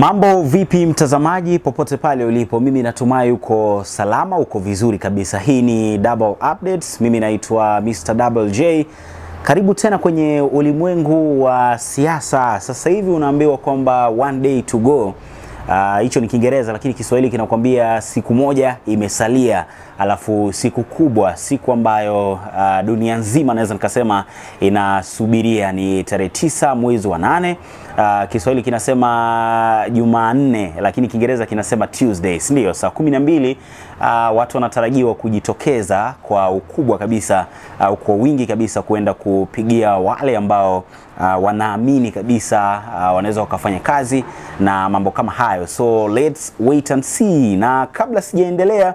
Mambo vipi mtazamaji, popote pale ulipo, mimi natumai uko salama, uko vizuri kabisa. Hii ni Double Updates, mimi naitwa Mr. Double J. Karibu tena kwenye ulimwengu wa siasa. Sasa hivi unaambiwa kwamba one day to go. Hicho uh, ni Kiingereza lakini Kiswahili kinakwambia siku moja imesalia, alafu siku kubwa, siku ambayo uh, dunia nzima naweza nikasema inasubiria ni tarehe tisa mwezi wa nane. Uh, Kiswahili kinasema Jumanne, lakini Kiingereza kinasema Tuesday, ndio? Saa kumi na mbili uh, watu wanatarajiwa kujitokeza kwa ukubwa kabisa au uh, kwa wingi kabisa kuenda kupigia wale ambao uh, wanaamini kabisa uh, wanaweza wakafanya kazi na mambo kama hayo, so let's wait and see. Na kabla sijaendelea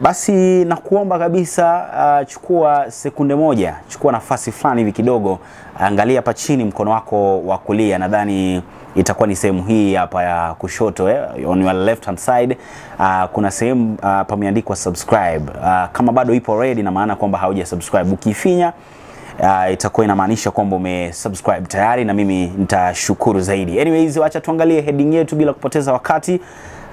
basi nakuomba kabisa uh, chukua sekunde moja, chukua nafasi fulani hivi kidogo, angalia hapa chini mkono wako wa kulia, nadhani itakuwa ni sehemu hii hapa ya kushoto eh, on your left hand side uh, kuna sehemu uh, pameandikwa subscribe. Uh, kama bado ipo red, na maana kwamba hauja subscribe, ukifinya uh, itakuwa inamaanisha kwamba umesubscribe tayari, na mimi nitashukuru zaidi. Anyways, acha tuangalie heading yetu bila kupoteza wakati.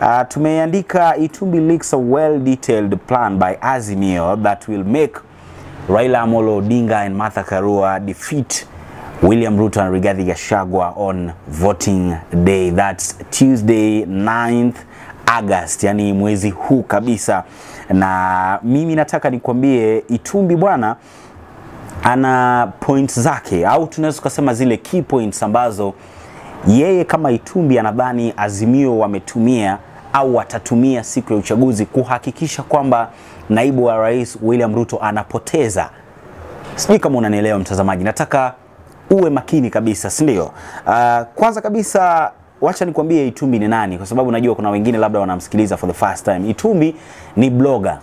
Uh, tumeandika it will be leaks a well detailed plan by Azimio that will make Raila Amolo Odinga and Martha Karua defeat William Ruto and Rigathi Gachagua on voting day. That's Tuesday 9th August, yani mwezi huu kabisa. Na mimi nataka nikwambie Itumbi bwana ana points zake au tunaweza kusema zile key points ambazo yeye kama Itumbi anadhani Azimio wametumia au watatumia siku ya uchaguzi kuhakikisha kwamba naibu wa rais William Ruto anapoteza. Sijui kama unanielewa mtazamaji, nataka uwe makini kabisa, si ndio? Uh, kwanza kabisa wacha nikwambie Itumbi ni nani, kwa sababu najua kuna wengine labda wanamsikiliza for the first time. Itumbi ni blogger.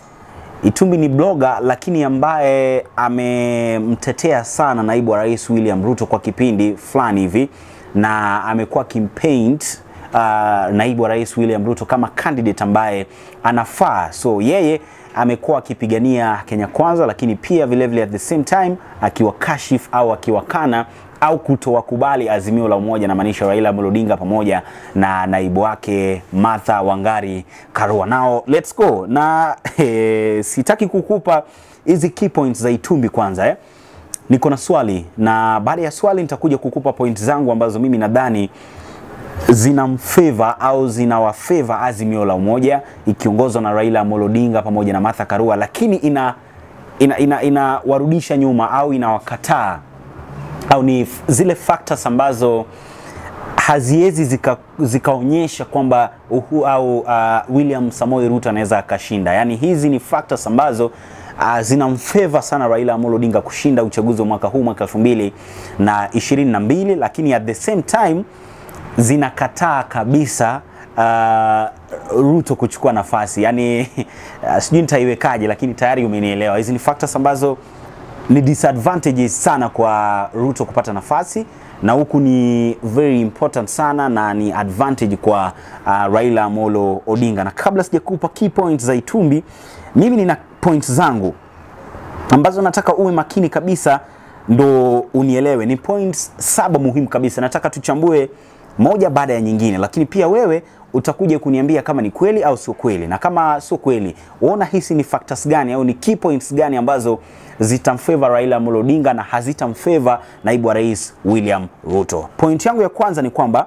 Itumbi ni blogger lakini ambaye amemtetea sana naibu wa rais William Ruto kwa kipindi fulani hivi na amekuwa kimpaint uh, naibu wa rais William Ruto kama candidate ambaye anafaa. So yeye amekuwa akipigania Kenya Kwanza, lakini pia vile vile at the same time akiwa kashif au akiwakana au kutowakubali Azimio la Umoja, na maanisha Raila Amolo Odinga pamoja na naibu wake Martha Wangari Karua. Nao let's go na eh, sitaki kukupa hizi key points za Itumbi kwanza eh. Niko na swali na baada ya swali nitakuja kukupa point zangu ambazo mimi nadhani zinamfeva au zinawafeva Azimio la Umoja ikiongozwa na Raila Amolo Odinga pamoja na Martha Karua, lakini ina inawarudisha ina, ina nyuma au inawakataa au ni zile factors ambazo haziwezi zikaonyesha zika kwamba uhu au uh, William Samoei Ruto anaweza akashinda. yani hizi ni factors ambazo uh, zinamfeva sana Raila Amolo Odinga kushinda uchaguzi wa mwaka huu mwaka 2022 lakini at the same time zinakataa kabisa uh, Ruto kuchukua nafasi. Yaani uh, sijui nitaiwekaje, lakini tayari umenielewa. Hizi ni factors ambazo ni disadvantages sana kwa Ruto kupata nafasi na huku ni very important sana na ni advantage kwa uh, Raila Amolo Odinga. Na kabla sijakupa key points za Itumbi, mimi nina points zangu ambazo nataka uwe makini kabisa ndo unielewe. Ni points saba muhimu kabisa, nataka tuchambue moja baada ya nyingine, lakini pia wewe utakuja kuniambia kama ni kweli au sio kweli, na kama sio kweli, uona hisi ni factors gani au ni key points gani ambazo zitamfavor Raila Amolo Odinga na hazitamfavor naibu wa rais William Ruto. Point yangu ya kwanza ni kwamba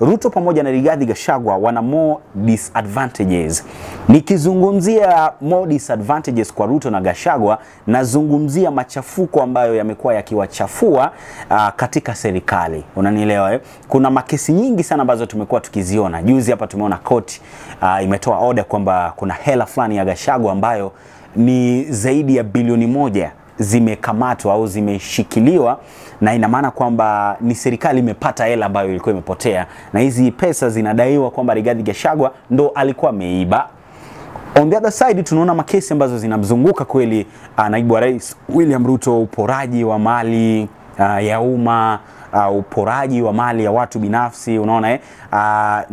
Ruto pamoja na Rigathi Gachagua wana more disadvantages. Nikizungumzia more disadvantages kwa Ruto na Gachagua, nazungumzia machafuko ambayo yamekuwa yakiwachafua uh, katika serikali. Unanielewa eh? Kuna makesi nyingi sana ambazo tumekuwa tukiziona. Juzi hapa tumeona koti uh, imetoa oda kwamba kuna hela fulani ya Gachagua ambayo ni zaidi ya bilioni moja zimekamatwa au zimeshikiliwa, na ina maana kwamba ni serikali imepata hela ambayo ilikuwa imepotea, na hizi pesa zinadaiwa kwamba Rigathi Gachagua ndo alikuwa ameiba. On the other side tunaona makesi ambazo zinamzunguka kweli uh, naibu wa rais William Ruto, uporaji wa mali uh, ya umma uh, uporaji wa mali ya watu binafsi. Unaona eh? Uh,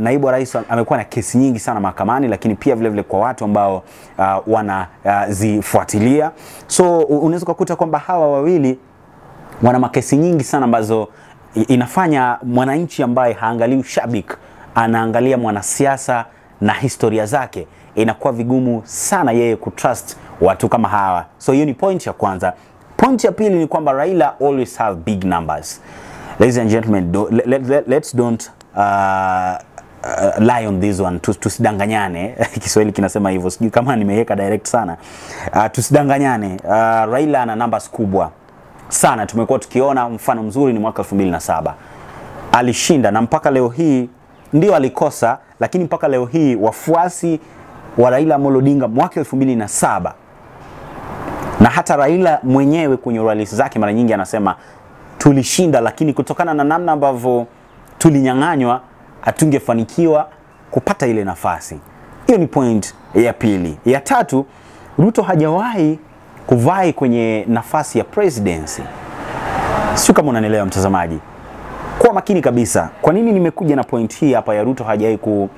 naibu rais amekuwa na kesi nyingi sana mahakamani, lakini pia vile vile kwa watu ambao uh, wanazifuatilia. Uh, so unaweza kukuta kwamba hawa wawili wana makesi nyingi sana ambazo inafanya mwananchi ambaye haangalii ushabiki anaangalia mwanasiasa na historia zake, inakuwa vigumu sana yeye kutrust watu kama hawa. So hiyo ni point ya kwanza. Point ya pili ni kwamba Raila always have big numbers. Ladies and gentlemen, do, let, let, let, let's don't uh, uh, lie on this one. Tus, tusidanganyane. Kiswahili kinasema hivyo, sijui kama nimeweka direct sana. Uh, tusidanganyane. Uh, Raila ana numbers kubwa sana. Tumekuwa tukiona mfano mzuri ni mwaka 2007 alishinda, na mpaka leo hii ndio alikosa, lakini mpaka leo hii wafuasi wa Raila Amolo Odinga mwaka 2007 na hata Raila mwenyewe kwenye rallies zake mara nyingi anasema tulishinda, lakini kutokana na namna ambavyo tulinyang'anywa hatungefanikiwa kupata ile nafasi. Hiyo ni point ya pili. Ya tatu, Ruto hajawahi kuvai kwenye nafasi ya presidency. Sio kama unanielewa mtazamaji. Kwa makini kabisa. Kwa nini nimekuja na point hii hapa ya Ruto hajawahi ku,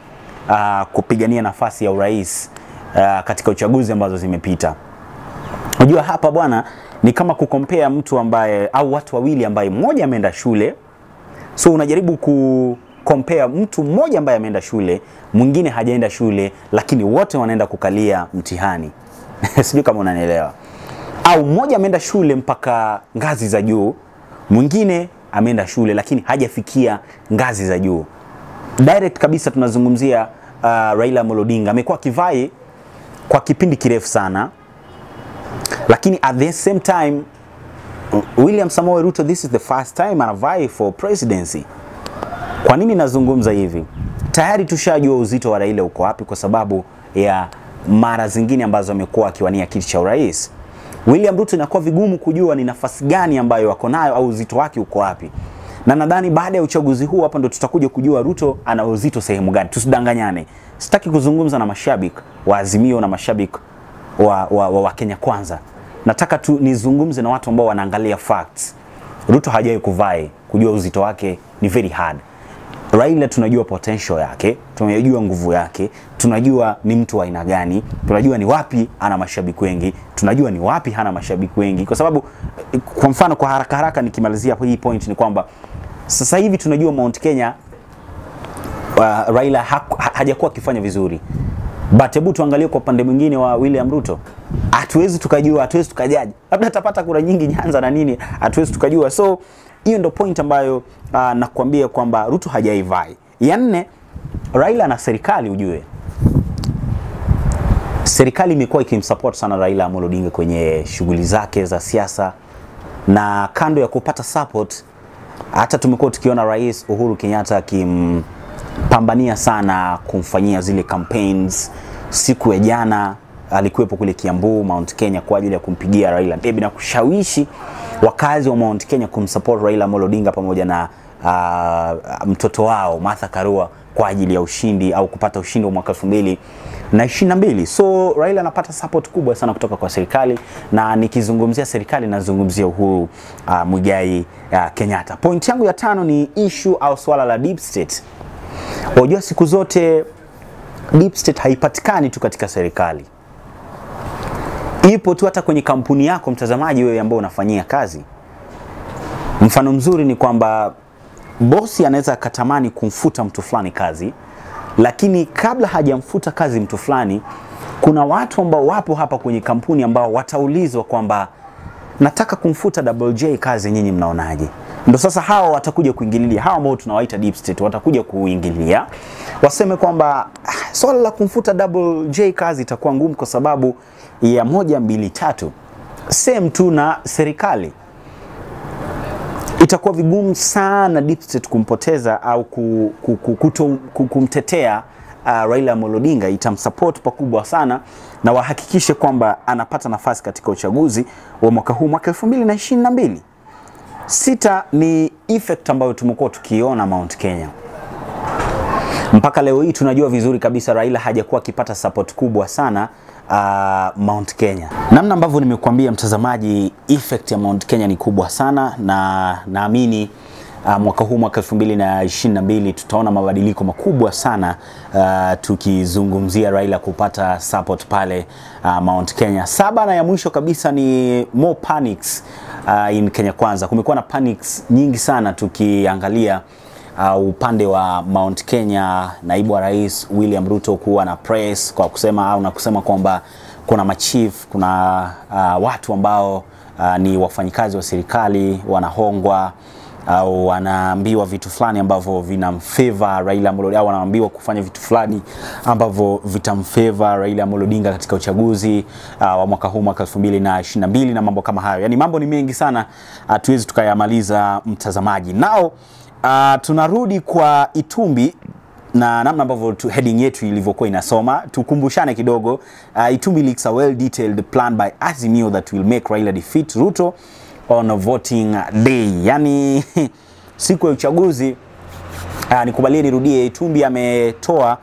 uh, kupigania nafasi ya urais uh, katika uchaguzi ambazo zimepita? Unajua hapa bwana ni kama kukompea mtu ambaye au watu wawili ambaye mmoja ameenda shule, so unajaribu ku mtu mmoja ambaye ameenda shule, mwingine hajaenda shule, lakini wote wanaenda kukalia mtihani sijui kama unanielewa. Au mmoja ameenda shule mpaka ngazi za juu, mwingine ameenda shule lakini hajafikia ngazi za juu. Direct kabisa tunazungumzia uh, Raila Amolo Odinga amekuwa kivai kwa kipindi kirefu sana lakini at the same time William Samoei Ruto this is the first time anavai for presidency. Kwa nini nazungumza hivi? Tayari tushajua uzito wa Raila uko wapi kwa sababu ya mara zingine ambazo amekuwa akiwania kiti cha urais. William Ruto inakuwa vigumu kujua ni nafasi gani ambayo wako nayo au uzito wake uko wapi, na nadhani baada ya uchaguzi huu hapa ndo tutakuja kujua Ruto ana uzito sehemu gani. Tusidanganyane, sitaki kuzungumza na mashabiki wa Azimio na mashabiki wa, wa, wa, wa Kenya Kwanza. Nataka tu nizungumze na watu ambao wanaangalia facts. Ruto hajawahi kuvai, kujua uzito wake ni very hard. Raila tunajua potential yake, tunajua nguvu yake, tunajua ni mtu wa aina gani, tunajua ni wapi ana mashabiki wengi, tunajua ni wapi hana mashabiki wengi, kwa sababu kwa mfano, kwa haraka haraka nikimalizia hii point ni kwamba sasa hivi tunajua Mount Kenya uh, Raila ha, hajakuwa akifanya vizuri but hebu tuangalie kwa upande mwingine wa William Ruto, hatuwezi tukajua, hatuwezi tukajaji, labda atapata kura nyingi Nyanza na nini, hatuwezi tukajua. So hiyo ndo point ambayo uh, nakwambia kwamba Ruto hajaivai. Ya nne, Raila na serikali, ujue serikali imekuwa ikimsupport sana Raila Amolo Odinga kwenye shughuli zake za siasa, na kando ya kupata support, hata tumekuwa tukiona Rais Uhuru Kenyatta akim pambania sana kumfanyia zile campaigns. Siku ya jana alikuwepo kule Kiambu, Mount Kenya kwa ajili ya kumpigia Raila debe na kushawishi wakazi wa Mount Kenya kumsupport Raila Amolo Odinga pamoja na uh, mtoto wao Martha Karua kwa ajili ya ushindi au kupata ushindi wa mwaka 2022. So Raila anapata support kubwa sana kutoka kwa serikali, na nikizungumzia serikali nazungumzia Uhuru uh, Muigai uh, Kenyatta. Point yangu ya tano ni issue au swala la deep state. Unajua siku zote deep state haipatikani tu katika serikali, ipo tu hata kwenye kampuni yako, mtazamaji, wewe ambao unafanyia kazi. Mfano mzuri ni kwamba bosi anaweza akatamani kumfuta mtu fulani kazi, lakini kabla hajamfuta kazi mtu fulani, kuna watu ambao wapo hapa kwenye kampuni ambao wataulizwa kwamba nataka kumfuta Double J kazi, nyinyi mnaonaje? Ndo sasa hawa watakuja kuingililia, hawa ambao tunawaita deep state watakuja kuingilia, waseme kwamba swala la kumfuta Double J kazi itakuwa ngumu kwa sababu ya moja mbili tatu. Same tu na serikali, itakuwa vigumu sana deep state kumpoteza au ku, ku, ku, kuto, ku, kumtetea uh, Raila Amolo Odinga. Itamsupport pakubwa sana na wahakikishe kwamba anapata nafasi katika uchaguzi wa mwaka huu mwaka 2022. Sita ni effect ambayo tumekuwa tukiona Mount Kenya. Mpaka leo hii tunajua vizuri kabisa Raila hajakuwa akipata support kubwa sana uh, Mount Kenya. Namna ambavyo nimekuambia mtazamaji, effect ya Mount Kenya ni kubwa sana na naamini uh, mwaka huu mwaka 2022 tutaona mabadiliko makubwa sana uh, tukizungumzia Raila kupata support pale uh, Mount Kenya. Saba na ya mwisho kabisa ni more panics uh, in Kenya Kwanza. Kumekuwa na panics nyingi sana tukiangalia uh, upande wa Mount Kenya, naibu wa rais William Ruto kuwa na press kwa kusema au na kusema kwamba kuna machief, kuna uh, watu ambao uh, ni wafanyikazi wa serikali wanahongwa au wanaambiwa vitu fulani ambavyo vinamfeva Raila Amolo au wanaambiwa kufanya vitu fulani ambavyo vitamfeva Raila Amolo Odinga katika uchaguzi uh, wa mwaka huu mwaka 2022 na na mambo kama hayo. Yaani mambo ni mengi sana, hatuwezi tukayamaliza mtazamaji. Nao uh, tunarudi kwa Itumbi na namna ambavyo heading yetu ilivyokuwa inasoma, tukumbushane kidogo. Uh, Itumbi leaks a well detailed plan by Azimio that will make Raila defeat Ruto on voting day, yani siku ya uchaguzi. Uh, nikubalie nirudie, Itumbi ametoa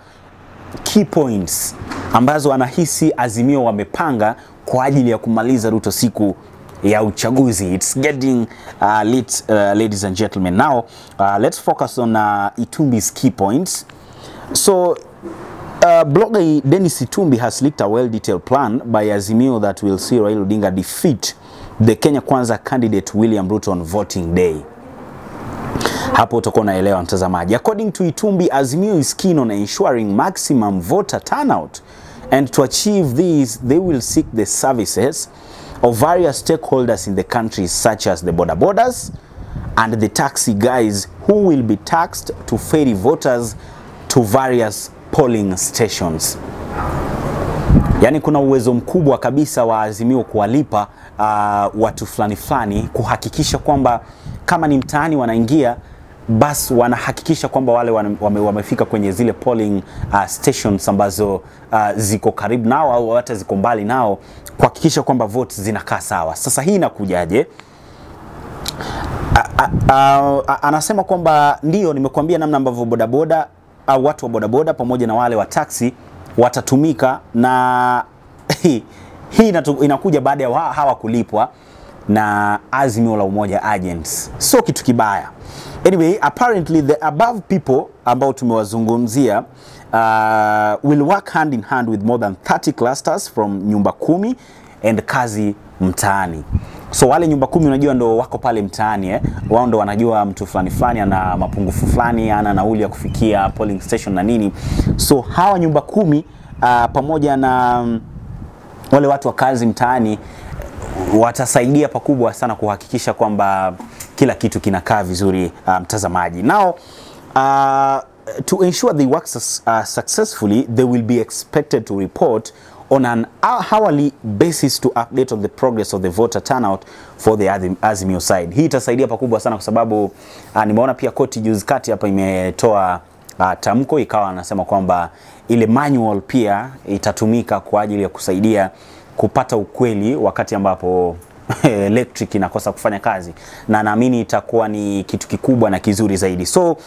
key points ambazo anahisi Azimio wamepanga kwa ajili ya kumaliza Ruto siku ya uchaguzi. It's getting uh, late, uh, ladies and gentlemen. Now uh, let's focus on uh, Itumbi's key points. So uh, blogger Dennis Itumbi has leaked a well-detailed plan by Azimio that will see Raila Odinga defeat the Kenya Kwanza candidate William Ruto on voting day. Hapo utakuwa unaelewa mtazamaji. According to Itumbi, Azimio is keen on ensuring maximum voter turnout and to achieve this they will seek the services of various stakeholders in the country such as the border borders and the taxi guys who will be taxed to ferry voters to various polling stations. Yaani kuna uwezo mkubwa kabisa wa Azimio kuwalipa uh, watu fulani fulani kuhakikisha kwamba kama ni mtaani wanaingia basi wanahakikisha kwamba wale wame, wamefika kwenye zile polling uh, stations ambazo uh, ziko karibu nao au hata ziko mbali nao kuhakikisha kwamba votes zinakaa sawa. Sasa hii inakujaje? Anasema kwamba ndio nimekuambia namna ambavyo bodaboda au watu wa bodaboda pamoja na wale wa taxi watatumika na hii inatu- inakuja baada ya wa- hawa kulipwa na Azimio la Umoja Agents, sio kitu kibaya. Anyway, apparently the above people ambao tumewazungumzia uh, will work hand in hand with more than 30 clusters from nyumba kumi and kazi mtaani. So wale nyumba kumi unajua ndo wako pale mtaani eh? Wao ndo wanajua mtu fulani fulani ana mapungufu fulani, ana nauli ya kufikia polling station na nini. So hawa nyumba kumi uh, pamoja na mm, wale watu wa kazi mtaani watasaidia pakubwa sana kuhakikisha kwamba kila kitu kinakaa vizuri uh, mtazamaji. Now uh, to ensure they work sus- uh, successfully they will be expected to report on an hourly basis to update on the progress of the voter turnout for the Azim- Azimio side. Hii itasaidia pakubwa sana kwa sababu uh, nimeona pia koti juzi kati hapa imetoa uh, tamko ikawa anasema kwamba ile manual pia itatumika kwa ajili ya kusaidia kupata ukweli wakati ambapo electric inakosa kufanya kazi, na naamini itakuwa ni kitu kikubwa na kizuri zaidi. So uh,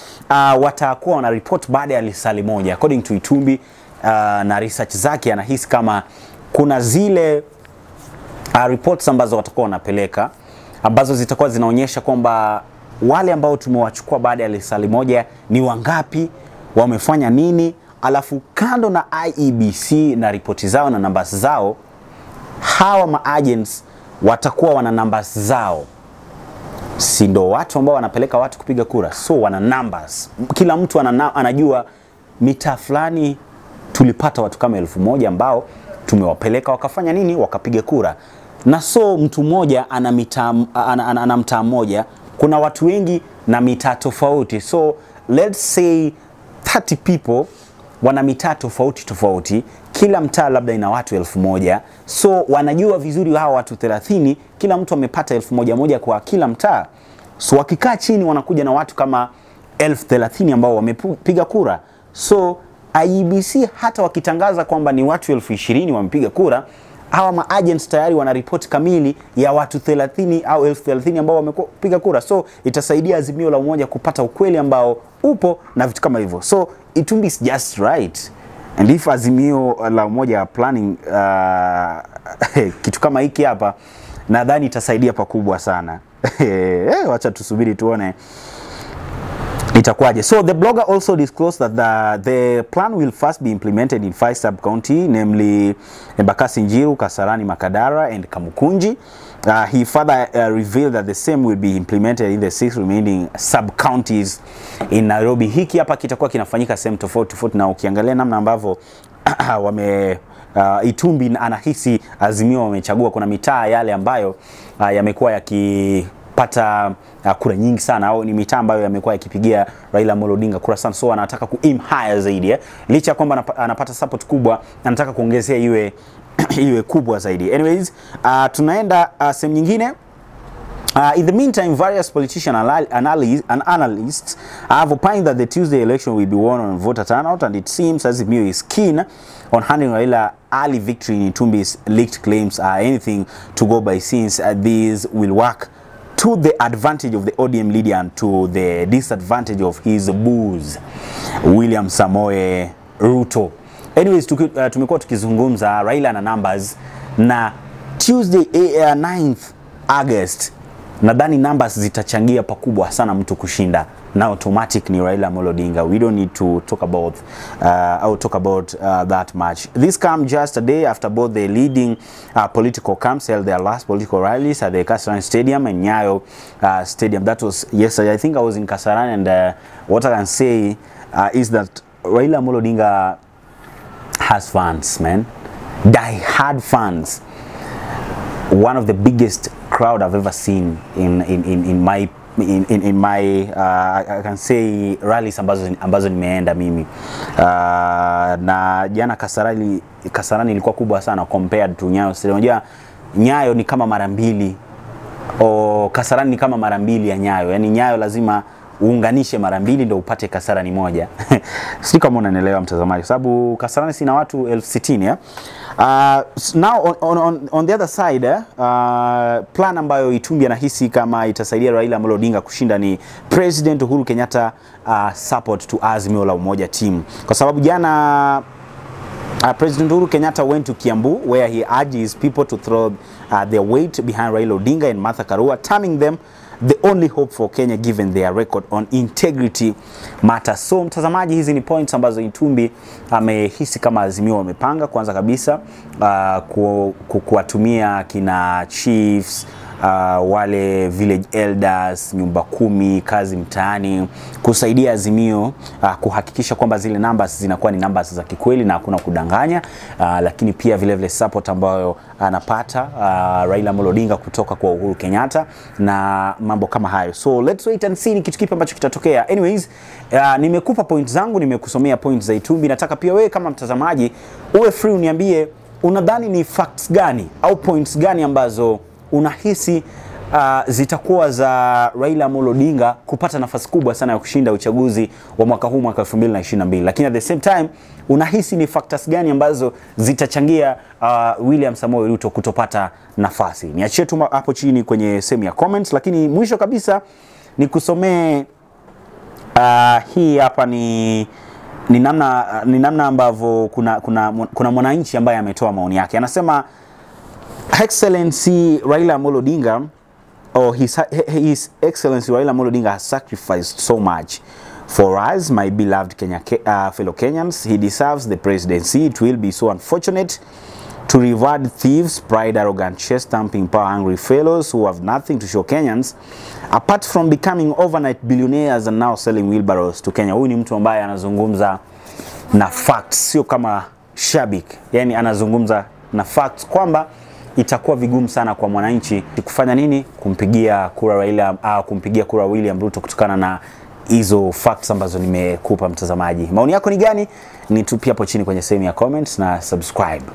watakuwa wana report baada ya lisali moja according to Itumbi uh, na research zake anahisi kama kuna zile uh, reports ambazo watakuwa wanapeleka ambazo zitakuwa zinaonyesha kwamba wale ambao tumewachukua baada ya lisali moja ni wangapi, wamefanya nini, alafu kando na IEBC na ripoti zao na namba zao, hawa maagents watakuwa wana namba zao. Si ndo watu ambao wanapeleka watu kupiga kura, so wana numbers. Kila mtu anana, anajua mitaa fulani tulipata watu kama elfu moja ambao tumewapeleka wakafanya nini, wakapiga kura, na so mtu mmoja ana mitaa ana, ana, ana mtaa mmoja, kuna watu wengi na mitaa tofauti, so let's say 30 people wana mitaa tofauti tofauti, kila mtaa labda ina watu elfu moja so wanajua vizuri hawa watu 30 kila mtu amepata elfu moja moja kwa kila mtaa, so wakikaa chini wanakuja na watu kama elfu thelathini ambao wamepiga kura. So IEBC hata wakitangaza kwamba ni watu elfu ishirini wamepiga kura, hawa maagents tayari wana ripoti kamili ya watu 30 au elfu thelathini ambao wamepiga kura, so itasaidia Azimio la Umoja kupata ukweli ambao upo na vitu kama hivyo. So Itumbi be just right and if Azimio la Umoja planning uh, kitu kama hiki hapa, nadhani itasaidia pakubwa sana. Eh, Wacha tusubiri tuone itakuwaje. So the blogger also disclosed that the, the plan will first be implemented in five sub county namely Embakasi Njiru, Kasarani, Makadara and Kamukunji Uh, he further uh, revealed that the same will be implemented in the six remaining sub counties in Nairobi. Hiki hapa kitakuwa kinafanyika sehemu tofauti tofauti, na ukiangalia namna ambavyo wame uh, Itumbi anahisi Azimio wamechagua, kuna mitaa yale ambayo uh, yamekuwa yaki pata uh, kura nyingi sana au ni mitaa ambayo yamekuwa yakipigia Raila Amolo Odinga kura sana, so anataka ku aim higher zaidi eh. Licha ya kwamba anapa- anapata support kubwa, anataka kuongezea iwe iwe kubwa zaidi. Anyways, uh, tunaenda uh, sehemu nyingine. Uh, in the meantime, various politician analysts, and analysts have opined that the Tuesday election will be won on voter turnout, and it seems as if Mio is keen on handing Raila early victory in Itumbi's leaked claims are anything to go by, since uh, will work to the advantage of the ODM leader and to the disadvantage of his booze William Samoe Ruto. Anyways, tuki, uh, tumekuwa tukizungumza Raila na numbers na Tuesday eh, uh, 9th August nadhani numbers zitachangia pakubwa sana mtu kushinda na automatic ni Raila Amolo Odinga. We don't need to talk about uh, or talk about uh, that much. This come just a day after both the leading uh, political camps held their last political rallies at the Kasarani Stadium and Nyayo uh, Stadium. That was yesterday. I think I was in Kasarani and uh, what I can say uh, is that Raila Amolo Odinga has fans, man. Die hard fans. One of the biggest crowd I've ever seen in, in, in, in my in, in, in my uh, I can say rallies ambazo, ambazo nimeenda mimi uh, na jana Kasarani, Kasarani ilikuwa kubwa sana compared to Nyayo. Unajua Nyayo ni kama mara mbili o Kasarani ni kama mara mbili ya Nyayo, yaani Nyayo lazima uunganishe mara mbili ndio upate Kasarani moja. Sijui kama unanielewa mtazamaji, kwa sababu Kasarani sina watu elfu sitini eh? Uh, now on, on, on, the other side eh, uh, plan ambayo Itumbi anahisi kama itasaidia Raila Amolo Odinga kushinda ni President Uhuru Kenyatta uh, support to Azimio la Umoja team, kwa sababu jana Uh, President Uhuru Kenyatta went to Kiambu where he urges people to throw uh, their weight behind Raila Odinga and Martha Karua, terming them the only hope for Kenya given their record on integrity matters. So mtazamaji, hizi ni points ambazo Itumbi amehisi kama Azimio wamepanga. Kwanza kabisa uh, ku, ku, kuwatumia kina chiefs uh, wale village elders, nyumba kumi, kazi mtaani, kusaidia Azimio uh, kuhakikisha kwamba zile numbers zinakuwa ni numbers za kikweli na hakuna kudanganya uh, lakini pia vile vile support ambayo anapata uh, Raila Amolo Odinga kutoka kwa Uhuru Kenyatta na mambo kama hayo. So let's wait and see ni kitu kipi ambacho kitatokea. Anyways, uh, nimekupa point zangu, nimekusomea point za Itumbi. Nataka pia wewe kama mtazamaji uwe free uniambie unadhani ni facts gani au points gani ambazo unahisi uh, zitakuwa za Raila Amolo Odinga kupata nafasi kubwa sana ya kushinda uchaguzi wa mwaka huu mwaka 2022, lakini at the same time unahisi ni factors gani ambazo zitachangia uh, William Samoei Ruto kutopata nafasi? Niachie tu hapo chini kwenye sehemu ya comments, lakini mwisho kabisa nikusomee uh, hii hapa ni ni namna ni namna ambavyo kuna kuna kuna mwananchi ambaye ametoa maoni yake, anasema Excellency Raila Amolo Odinga or his, his Excellency Raila Amolo Odinga has sacrificed so much for us, my beloved Kenya, uh, fellow Kenyans. He deserves the presidency. It will be so unfortunate to reward thieves, pride, arrogant, chest thumping, power hungry fellows who have nothing to show Kenyans apart from becoming overnight billionaires and now selling wheelbarrows to Kenya. Huyu ni mtu ambaye anazungumza na facts, sio kama shabik, yani anazungumza na facts kwamba itakuwa vigumu sana kwa mwananchi kufanya nini, kumpigia kura Raila au kumpigia kura William Ruto kutokana na hizo facts ambazo nimekupa mtazamaji. Maoni yako ni gani? Nitupie hapo chini kwenye sehemu ya comments na subscribe.